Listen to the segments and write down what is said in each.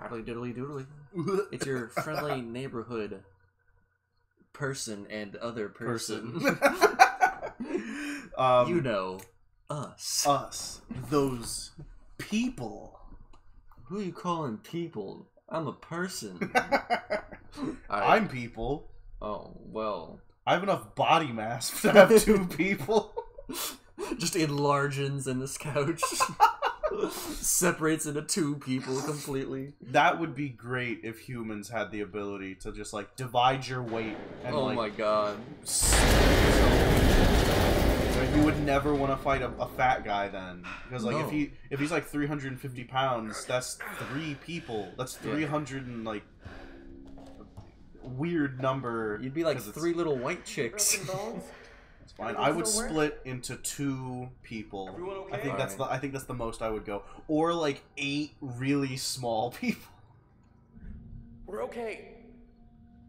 Howdy doodly doodly. It's your friendly neighborhood person and other person. um, you know, us. us, those people. Who are you calling people? I'm a person. I, I'm people. oh well. I have enough body mass to have two people. Just enlarges in this couch. Separates into two people completely. That would be great if humans had the ability to just like divide your weight and oh like my god. so you would never want to fight a, a fat guy then because like No. if he if he's like 350 pounds that's three people that's Yeah. 300 and like weird number You'd be like three little white chicks. Broken bones? it's fine i would still work? split into two people Everyone okay? i think that's Alright. the i think that's the most i would go or like eight really small people We're okay.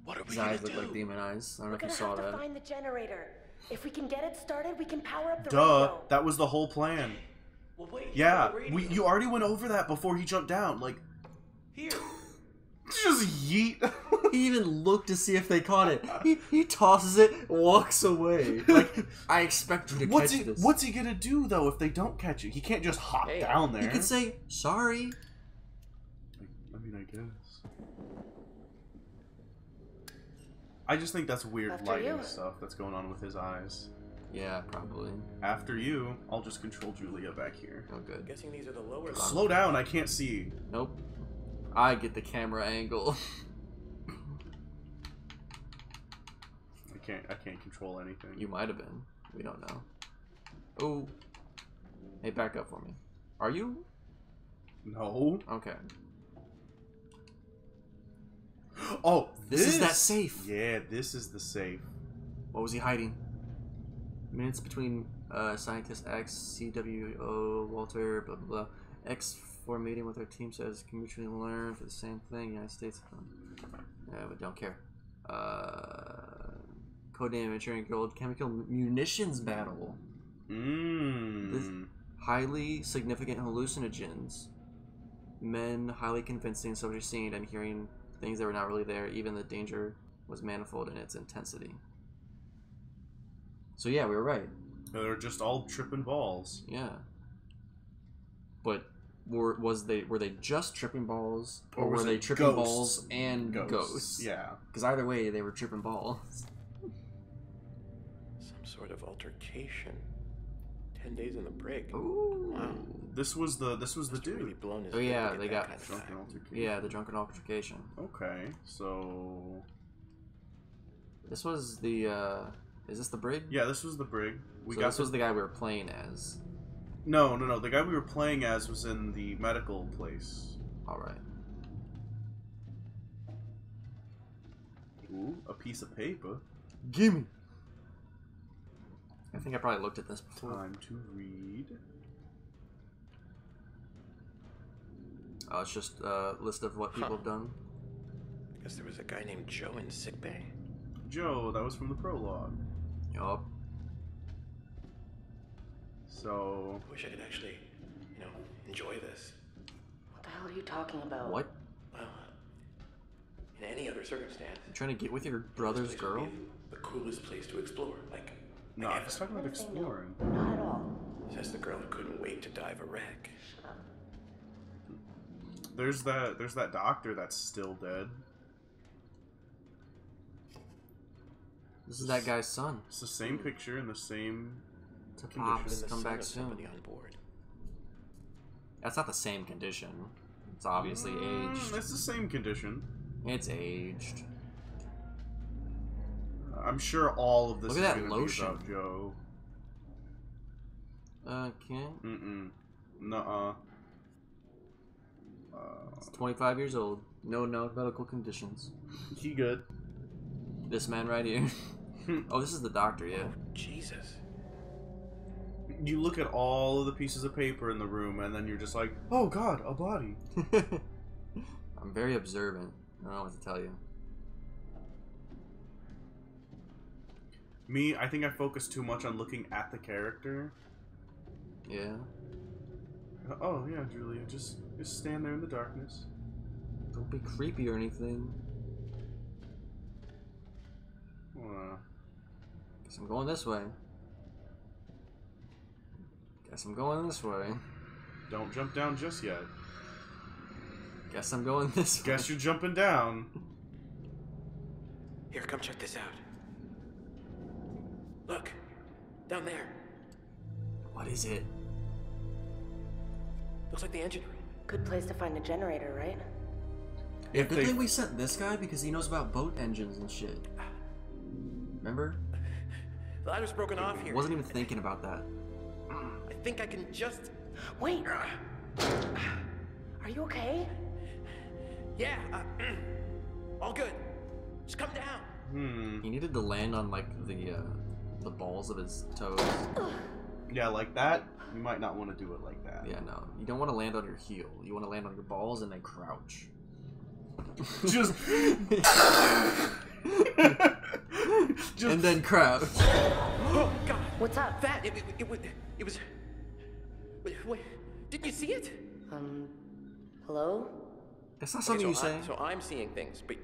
What are we His gonna eyes do? look like demon eyes. I don't know We're if you gonna saw have to that. find the generator. If we can get it started, we can power up the duh radio. that was the whole plan Well, wait. yeah we you already went over that before he jumped down like Here. just yeet He even looked to see if they caught it. He, he tosses it, walks away. Like I expect you to What's catch he, this. what's he gonna do though if they don't catch it? He can't just hop Hey, down there. He could say sorry. I mean, I guess. I just think that's weird After lighting you. stuff that's going on with his eyes. Yeah, probably. After you, I'll just control Julia back here. Oh, good. Guessing these are the lower. Slow down, I can't see. Nope. I get the camera angle. I can't. I can't control anything. you might have been. We don't know. Oh. Hey, back up for me. Are you? No. Okay. Oh, This is that safe. Yeah, this is the safe. What was he hiding? Minutes between uh, scientist X, CWO, Walter, blah blah blah. X for meeting with our team says can mutually learn for the same thing. United States. Yeah, but don't care. Uh, codename ensuring gold chemical munitions battle. Mmm. Highly significant hallucinogens. Men highly convincing, subject seeing and hearing things that were not really there. Even the danger was manifold in its intensity. So yeah, we were right. They're just all tripping balls. Yeah. But were was they were they just tripping balls or, Or were they tripping ghosts? balls and ghosts? Yeah. Because either way, they were tripping balls. Some sort of altercation. Ten days in the brig. Ooh. Wow. This was the this was the Must have really dude. blown his Oh, yeah, they got kind of Drunken altercation. Yeah, the drunken altercation. Okay, so This was the. uh Is this the brig? yeah, this was the brig. We so got this was the guy we were playing as. no, no, no. The guy we were playing as was in the medical place. All right. Ooh, a piece of paper. Gimme. I think I probably looked at this before. Time to read. Oh, it's just a list of what people Huh. have done. I guess there was a guy named Joe in sickbay. Joe, that was from the prologue. Yup. So Wish I could actually, you know, enjoy this. What the hell are you talking about? What? Well, uh, in any other circumstance. You trying to get with your brother's this place would girl? The coolest place to explore. Like, no, I was talking about exploring. Not at all. Says the girl who couldn't wait to dive a wreck. There's that. There's that doctor that's still dead. This is that guy's son. It's the same picture in the same. To Condition. pops, come back soon. somebody on board. That's not the same condition. It's obviously Mm, aged. It's the same condition. It's aged. I'm sure all of this Look is at that gonna lotion. be about Joe. Okay. Mm-mm. Nuh-uh. Uh, It's 25 years old. No, no medical conditions. he good. This man right here. oh, this is the doctor, yeah. Oh, Jesus. You look at all of the pieces of paper in the room, and then you're just like, "Oh God, a body." I'm very observant. I don't know what to tell you. Me, I think I focus too much on looking at the character. Yeah. Oh yeah, Julia, just just stand there in the darkness. Don't be creepy or anything. Uh, Guess I'm going this way. Guess I'm going this way. don't jump down just yet. Guess I'm going this way. Guess you're jumping down. Here, come check this out. Look, down there. What is it? Looks like the engine room. Good place to find a generator, right? Yeah, If good they- thing we sent this guy because he knows about boat engines and shit. Remember? The ladder's broken off here. Wasn't even thinking about that. I think I can just. Wait! Are you okay? Yeah. Uh, all good. Just come down. Hmm. He needed to land on like the uh, the balls of his toes. Yeah, like that. You might not want to do it like that. Yeah, no, you don't want to land on your heel. You want to land on your balls and then crouch. Just. Just. and then crouch. Oh God. What's up? That it, it, it, was it was. Wait, wait, didn't you see it? Um, hello? That's not Okay, something you so, I, say. so I'm seeing things, but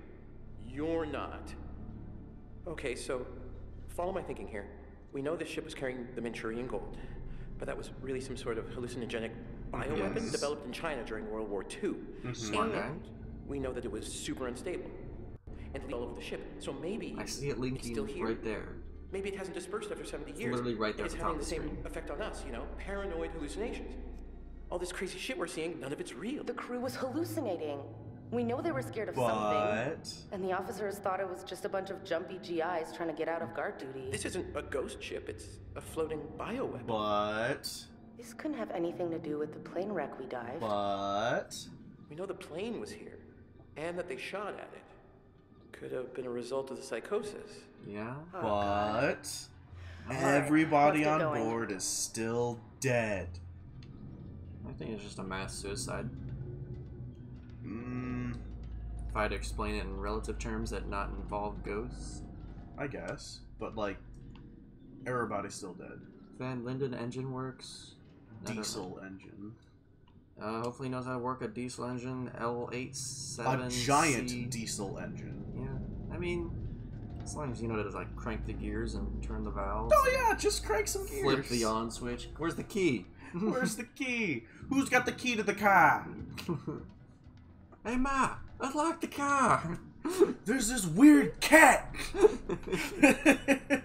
you're not. Okay, so follow my thinking here. We know this ship was carrying the Manchurian gold, but that was really some sort of hallucinogenic bioweapon Yes. developed in China during World War II. Mm-hmm. Smart guy. And we know that it was super unstable and leaked all over the ship. So maybe I see it it's linking still here. right there. Maybe it hasn't dispersed after 70 years. literally right there and It's the having the the same screen. effect on us, you know? Paranoid hallucinations. All this crazy shit we're seeing, none of it's real. The crew was hallucinating. We know they were scared of something. And the officers thought it was just a bunch of jumpy GIs trying to get out of guard duty. This isn't a ghost ship, it's a floating bioweapon. But. This couldn't have anything to do with the plane wreck we dived. But. We know the plane was here, and that they shot at it. Could have been a result of the psychosis. Yeah. Oh, But. right, Everybody let's on going. board is still dead. I think it's just a mass suicide. Mm, Had to explain it in relative terms that not involve ghosts, I guess. But, like. Everybody's still dead. Van Linden engine works. I don't know. Diesel engine. Uh, hopefully he knows how to work a diesel engine. L87. A giant diesel engine. Yeah. I mean, as long as you know how to like crank the gears and turn the valves. Oh yeah, just crank some gears. Flip the on switch. Where's the key? Where's the key? Who's got the key to the car? hey Ma, unlock the car. There's this weird cat.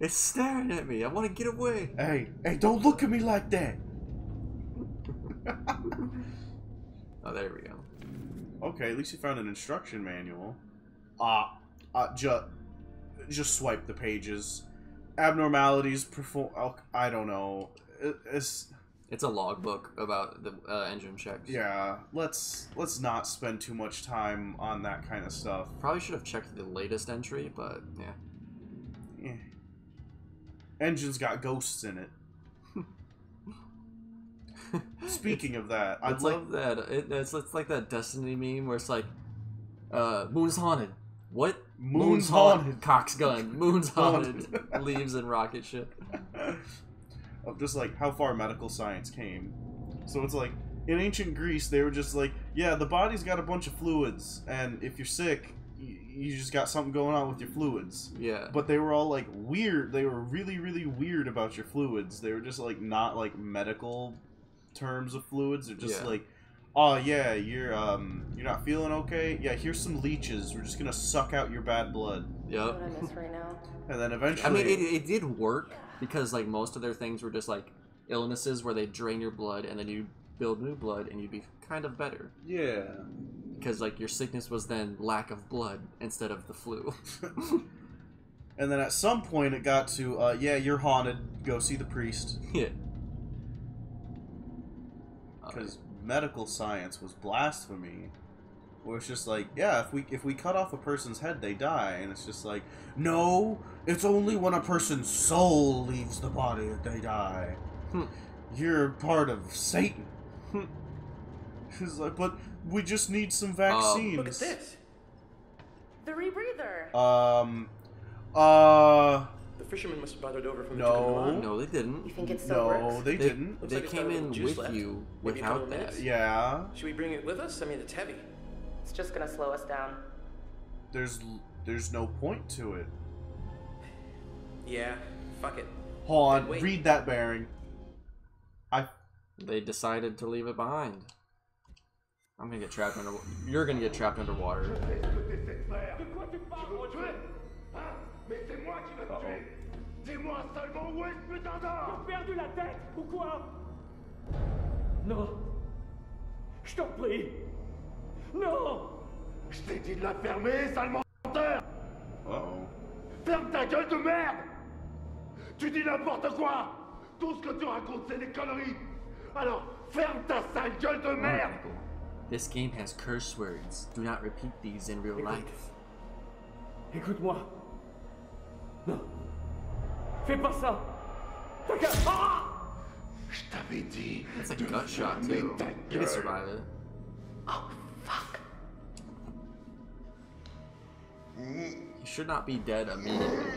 it's staring at me. I want to get away. hey, hey, don't look at me like that. Oh, there we go. Okay, at least you found an instruction manual. Uh, uh just just swipe the pages. Abnormalities perform. Oh, I don't know. It- It's It's a logbook about the uh, engine checks. yeah. Let's let's not spend too much time on that kind of stuff. Probably should have checked the latest entry, but yeah. Eh. Engine's got ghosts in it. Speaking of that, I It's love like that. It, it's, it's like that Destiny meme where it's like, uh, "Moon's haunted." What? Moon's haunted. Cox gun. Moon's haunted. Haunted. Leaves and rocket ship. of just like how far medical science came. So it's like in ancient Greece, they were just like, yeah, the body's got a bunch of fluids, and if you're sick, you, you just got something going on with your fluids. Yeah. But they were all like weird. They were really, really weird about your fluids. They were just like not like medical terms of fluids. They're just Yeah. like, oh yeah, you're um, you're not feeling okay. Yeah, here's some leeches. We're just gonna suck out your bad blood, You know Yep. what I miss right now? and then eventually, I mean, it, it did work because like most of their things were just like illnesses where they drain your blood and then you build new blood and you'd be kind of better yeah. because like your sickness was then lack of blood instead of the flu. And then at some point it got to, uh, yeah, you're haunted. Go see the priest. yeah. Because medical science was blasphemy. Where it's just like, yeah, if we if we cut off a person's head, they die, and it's just like, no, it's only when a person's soul leaves the body that they die. Hmm. You're part of Satan. It's like, but we just need some vaccines. Look at this. The rebreather! Um, uh, The fishermen must have brought it over from No. the Duke of Milan. no, they didn't. You think it still no, works? they They- didn't. They like came in with left. you Maybe a couple without that. Yeah. Should we bring it with us? I mean, it's heavy. It's just gonna slow us down. There's there's no point to it. Yeah, fuck it. Hold on, Wait. read that bearing. I They decided to leave it behind. I'm gonna get trapped under. You're gonna get trapped underwater. De quoi tu parles, Roger Hein Mais c'est moi qui l'ai tué Dis-moi seulement où est ce putain d'or T'as perdu la tête, ou quoi Non. Je t'en prie. Non Je t'ai dit de la fermer, sale menteur oh. Ferme ta gueule de merde Tu dis n'importe quoi Tout ce que tu racontes, c'est des conneries Alors, ferme ta sale gueule de merde This game has curse words. Do not repeat these in real life. Écoute-moi. Non. Fais pas ça. Ah Je t'avais dit. It's a gut shot too. You can survive it. Oh, You should not be dead immediately.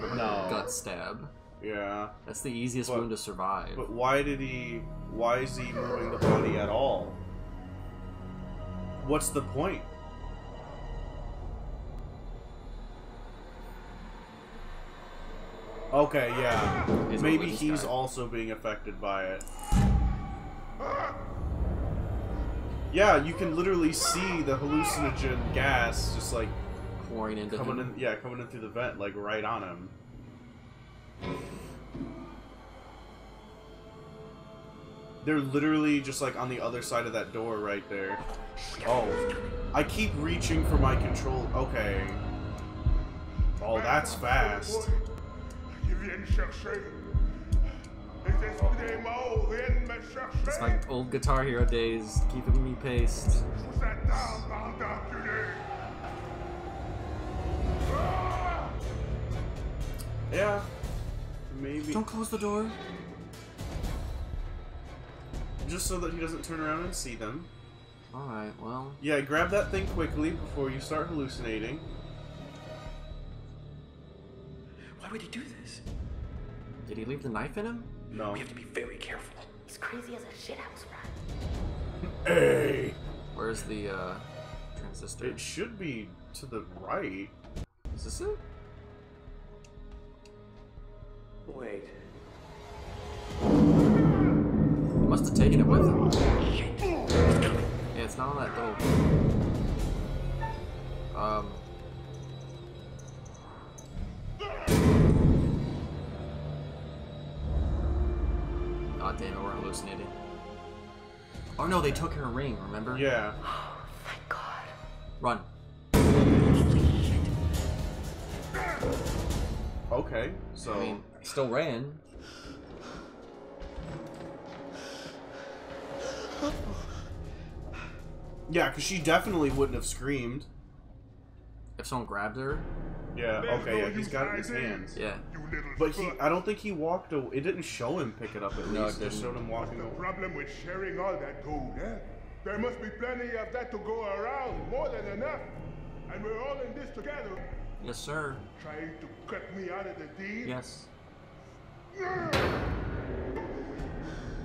No. Gut stab. Yeah. That's the easiest But- wound to survive. But why did he why is he moving the body at all? What's the point? Okay, yeah. He's Maybe he's guy. also being affected by it. Yeah, you can literally see the hallucinogen gas just like pouring into coming him. in yeah, coming in through the vent, like right on him. They're literally just like on the other side of that door right there. Oh. I keep reaching for my control okay. Oh, that's fast. Ils viennent chercher. Les esprits des morts viennent me chercher. It's like old Guitar Hero days, keeping me paced. Yeah. Maybe Don't close the door. just so that he doesn't turn around and see them. Alright, well. Yeah, grab that thing quickly before you start hallucinating. Why would he do this? Did he leave the knife in him? No. We have to be very careful. He's crazy as a shithouse rat. Hey. Where's the uh, transistor? It should be to the right. Is this it? Wait. He must have taken it with him. Shit. It's coming. Yeah, it's not on that little. Um. God damn it, we're hallucinating. Oh no, they took her ring, remember? Yeah. Okay. So I mean, still ran. yeah, because she definitely wouldn't have screamed. If someone grabbed her, Yeah. Okay. Yeah, he's got it in his hands. yeah. But he. I don't think he walked away. It didn't show him pick it up at No, least. it It just showed him walking The away. problem with sharing all that gold, eh? There must be plenty of that to go around, more than enough. And we're all in this together, Yes, sir. trying to cut me out of the deal. Yes.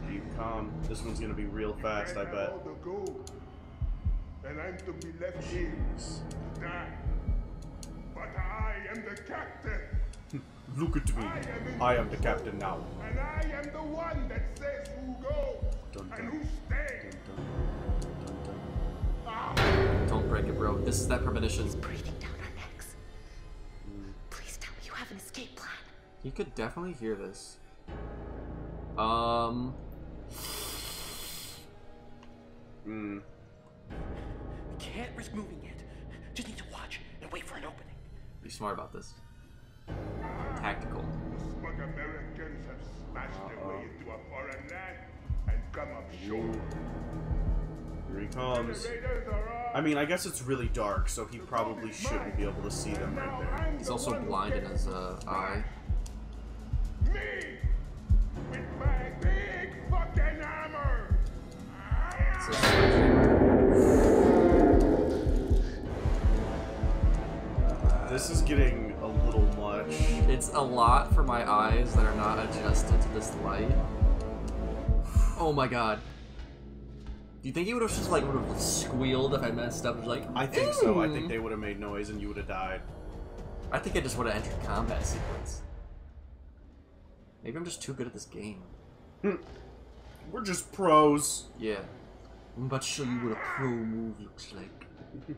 Keep calm. This one's gonna be real fast, I bet. the gold. And I'm to be left here to die. But I am the captain, Look at me. I am the captain now. and I am the one that says who goes Dun, and dun. who stays. Ah. Don't break it, bro. This is that premonition. Plan. He could definitely hear this. Um. Mm. We can't risk moving yet. Just need to watch and wait for an opening. Be smart about this. Tactical. Smug Americans have smashed their way into a foreign land and come up short. Here he comes. raiders are all I mean, I guess it's really dark, so he probably shouldn't be able to see them right there. He's also blind in his uh, eye. This is getting a little much. It's a lot for my eyes that are not adjusted to this light. Oh my god. Do you think he would have just like would have squealed if I messed up? Like I think so. I "Mm." think they would have made noise and you would have died. I think I just would have entered combat sequence. Maybe I'm just too good at this game. We're just pros. Yeah. I'm about to show you what a pro move looks like.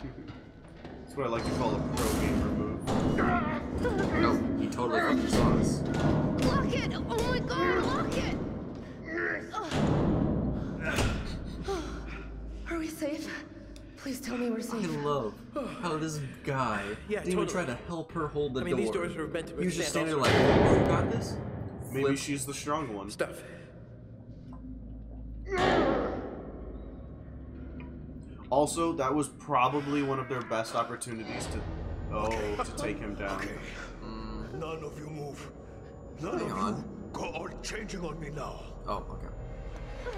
That's what I like to call a pro gamer move. No, he totally fucking saw us. Lock it! Oh my god, lock it! Are we safe? Please tell me we're safe. I safe. love how this guy Yeah, didn't even try to help her hold the I mean, door. these doors are meant to He was just standing there like, oh, you got this? Maybe Flip. she's the strong one. Stuff. Also, that was probably one of their best opportunities to oh to take him down. Okay. None of you move. None Hang of on. you go all changing on me now. Oh, okay.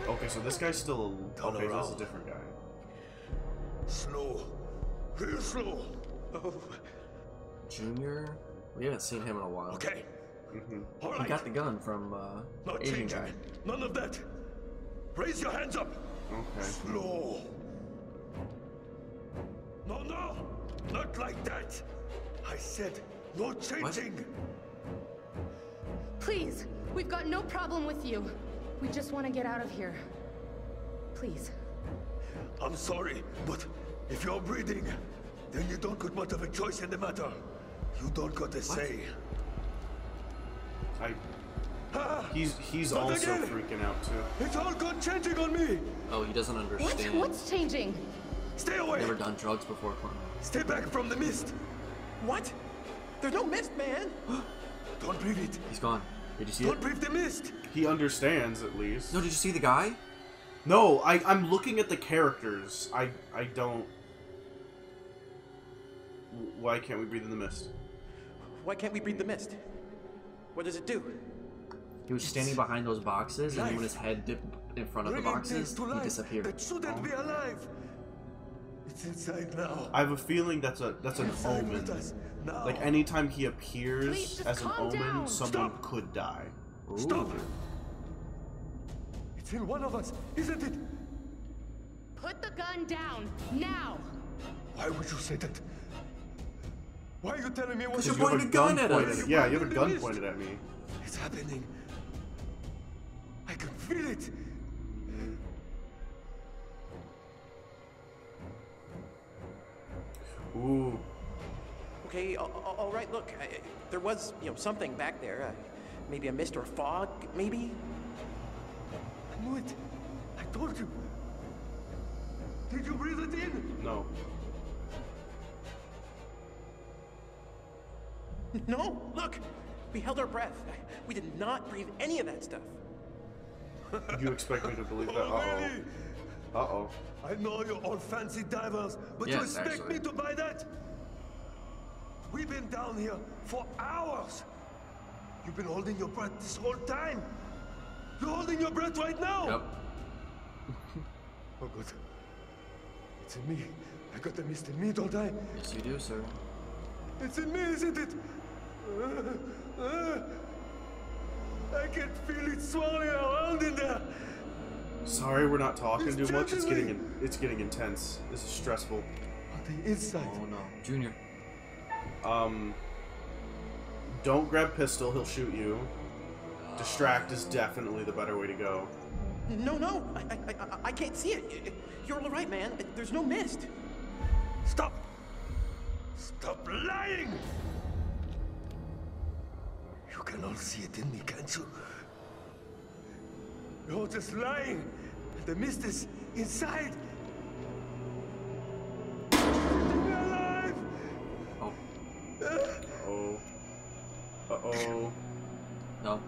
Okay, so this guy's still Turn okay. This is a different guy. Slow. Real slow. Oh, Junior? We haven't seen him in a while. Okay. hmm All He right. got the gun from uh, Not Asian changing. guy. None of that. Raise your hands up. Okay. Slow. No, no. Not like that. I said no changing. Please, we've got no problem with you. We just want to get out of here. Please. I'm sorry, but if you're breathing, then you don't got much of a choice in the matter. You don't got a say. I. Ah, He's he's Not also again. freaking out too. it's all gone changing on me. Oh, he doesn't understand. What? understand. What's changing? Stay away. Never done drugs before, Cornell. Stay back from the mist. what? There's no mist, man. Don't breathe it. He's gone. Did you see it? Don't breathe the mist. He understands at least. No, did you see the guy? No, I I'm looking at the characters. I I don't. Why can't we breathe in the mist? Why can't we breathe the mist? What does it do? He was standing behind those boxes, and when his head dipped in front of the boxes, he disappeared. That shouldn't be alive. It's inside now. I have a feeling that's a that's an Inside omen. us now. Like anytime he appears Please, as an omen, down. someone Stop. could die. Stop. It's in one of us, isn't it? Put the gun down now. Why would you say that? Why are you telling me what you're pointing a a gun gun at pointed. us. Yeah, you have a gun pointed at me. It's happening. I can feel it. Ooh. Okay, a- a- all right. Look, I, there was, you know, something back there. Uh, maybe a mist or a fog, maybe. I knew it. I told you. Did you breathe it in? No. No, look, we held our breath. We did not breathe any of that stuff. You expect me to believe that? Uh oh. Uh oh. I know you're all fancy divers, but you expect actually. me to buy that? We've been down here for hours. You've been holding your breath this whole time. You're holding your breath right now. Yep. Oh, good. It's in me. I got the mist in me, don't I? Yes, you do, sir. It's in me, isn't it? Uh, uh, I can feel it swirling around in there. Sorry, we're not talking It's too much. It's getting in, it's getting intense. This is stressful. On the inside. Oh no, Junior. Um. Don't grab pistol. He'll shoot you. Distract is definitely the better way to go. No, no, I, I, I, I can't see it. You're all right, man. There's no mist. Stop! Stop lying! You can all see it in me, can't you? You're just lying. And the mist is inside. Keep me alive! Oh, Oh. Uh oh. no.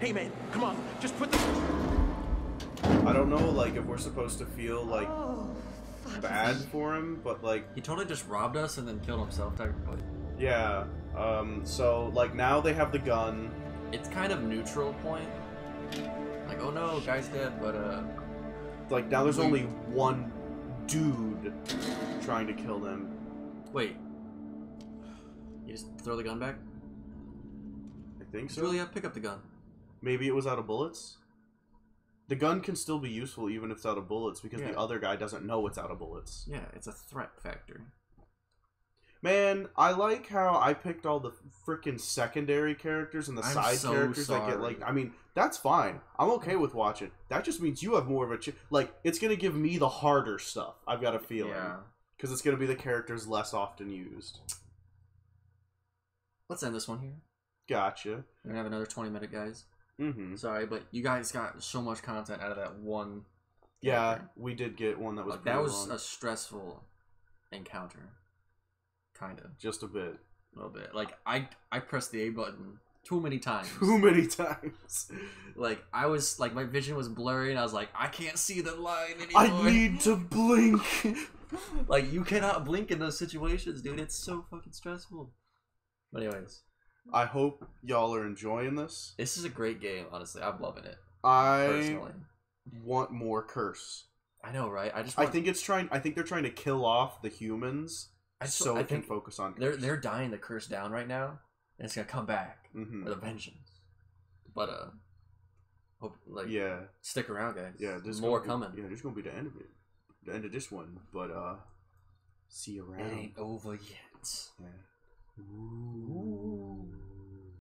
Hey, man, come on, just put the. I don't know, like, if we're supposed to feel, like, Oh, bad for him, but, like, He totally just robbed us and then killed himself, technically. yeah. Um, so, like, now they have the gun. It's kind of neutral point. Like, oh no, guy's dead, but uh, Like, now there's only one dude trying to kill them. wait. You just throw the gun back? I think so. Julia, pick up the gun. Maybe it was out of bullets? the gun can still be useful even if it's out of bullets because Yeah. the other guy doesn't know it's out of bullets. Yeah, it's a threat factor. Man, I like how I picked all the freaking secondary characters and the I'm side so characters that get like. I mean, that's fine. I'm okay with watching. That just means you have more of a ch- like. It's gonna give me the harder stuff. I've got a feeling Yeah. because it's gonna be the characters less often used. Let's end this one here. Gotcha. We're gonna have another 20 minute, guys. Mm-hmm. Sorry, but you guys got so much content out of that one. Yeah, character. we did get one that was Like, that was long. a stressful encounter. Kind of. just a bit. A little bit. Like, I I pressed the A button too many times. Too many times. like, I was, like, my vision was blurry, and I was like, I can't see the line anymore. I need to blink. like, you cannot blink in those situations, dude. It's so fucking stressful. But, anyways, I hope y'all are enjoying this. this is a great game, honestly. I'm loving it, I personally. want more curse. I know, right? I just I think it's trying. I think they're trying to kill off the humans I so I can focus on. they're they're dying the curse down right now, and it's gonna come back hmm with a vengeance. But uh, hope like Yeah, stick around, guys. yeah. There's more be- coming. Yeah, there's gonna be the end of it, the end of this one. But uh, see you around. It ain't over yet. Yeah. Ooh.